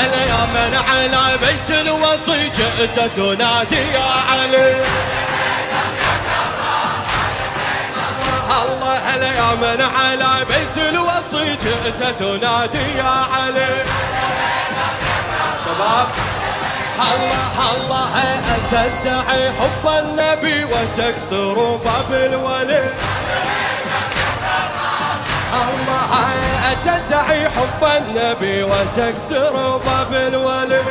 هلا يا من على بيت الوصي جئت تنادي يا علي. الله هلا يا من على بيت الوصي جئت تنادي يا علي. شباب الله الله تدعي حب النبي وتكسر باب الولي. تدعي حب النبي وتكسر باب الولي.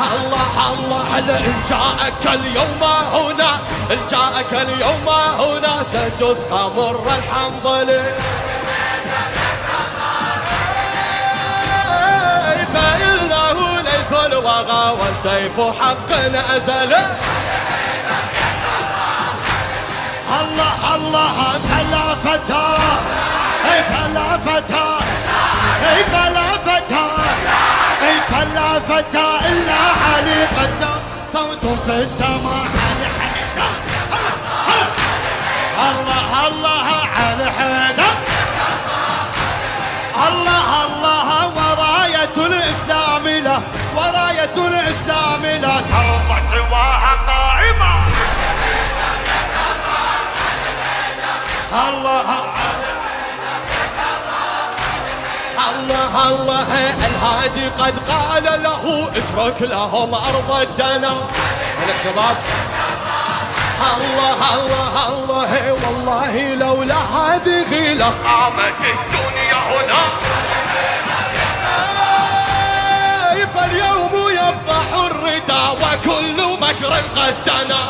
الله الله هل إن جاءك اليوم هنا إن جاءك اليوم هنا ستسقى مر الحنظل. فإنه ليث الوغى وسيف حق أزل الله الله فلا فتى. أي فلا فتى. أي فلا فتى. أي فلا فتى. إلا علي قد صوت في السماء. الله. الله الله الهادي قد قال له اترك لهم أرض الدنا. هلك شباب. الله الله الله والله لولا هذه لقامت الدنيا هنا. فاليوم يفضح الردى وكل مكر قد دنا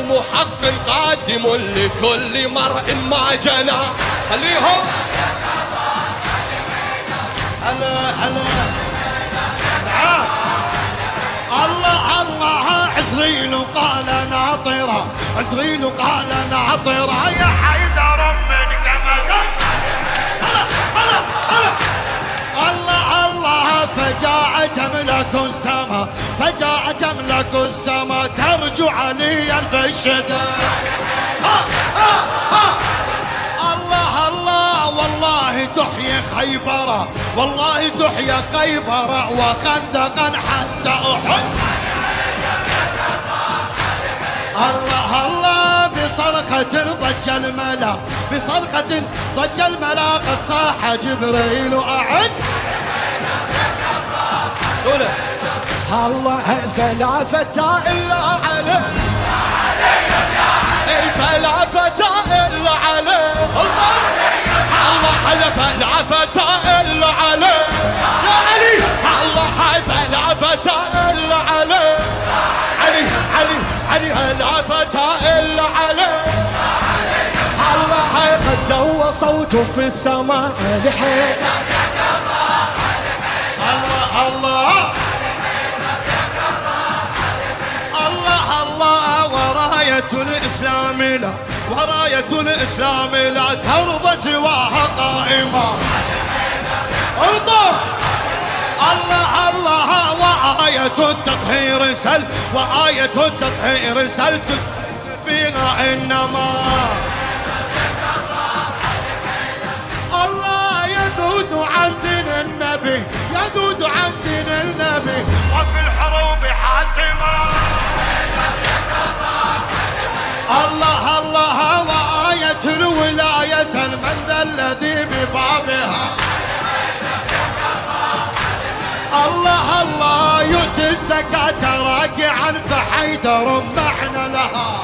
ويوم حق قادم لكل مرء ما جنى. خليهم. هلا هلا الله الله. عزريل قال ناطرة. عزريل قال ناطرة. يا حيدر من هلا الله الله. فجاء تملك السماء. فجاء تملك السماء. عليا في الشدة. الله الله والله تحيي خيبر والله تحيي خيبر وخندقا حتى أحد. الله الله بصرخة ضج الملا. بصرخة ضج الملا قد صاح جبريل أعد الله فلا فتى إلا عليه. فلا فتى إلا عليه. الله حلف فلا فتى إلا عليه. يا علي الله فلا فتى إلا عليه. علي علي علي لا فتى إلا عليه. الله قد دو صوته في السماء لحين لا وراية الإسلام لا ترضى سواها قائمة. أرضى! الله الله وآية التطهير سل وآية التطهير سل. فيها إنما الزكاة راكعا فحيدر معنى لها.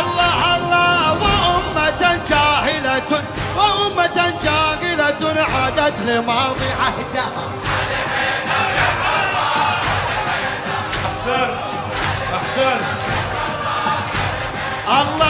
الله الله وأمة جاهلة وأمة جاهلة عادت لماضي عهدها. أحسنت أحسنت. الله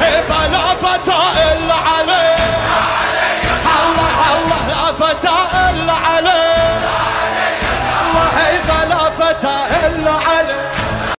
علي علي فلا فتى إلا عليه